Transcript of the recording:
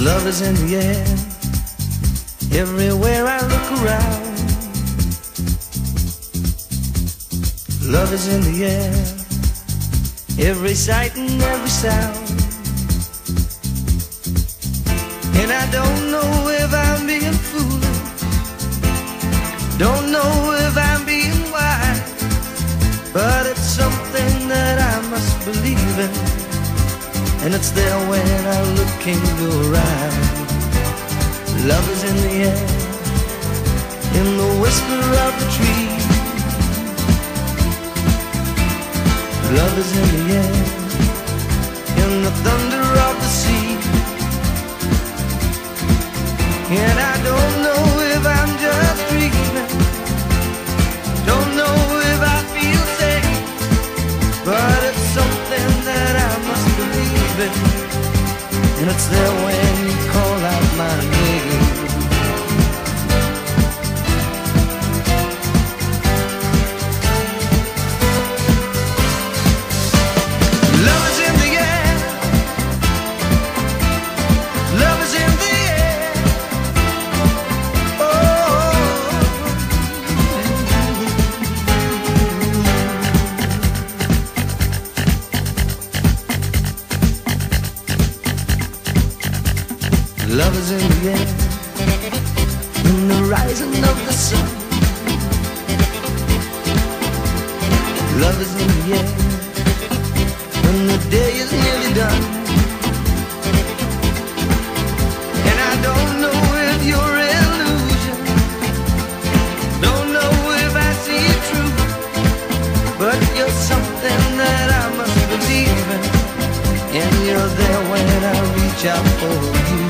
Love is in the air, everywhere I look around. Love is in the air, every sight and every sound. And I don't know and it's there when I look in your eyes. Love is in the air, in the whisper of the tree. Love is in the air, in the thunder of the sea. And it's there when you call out my name. Love is in the air. In the rising of the sun. Love is in the air when the day is nearly done. And I don't know if you're illusion, don't know if I see it but you're something that I must believe in, and you're there when I reach out for you.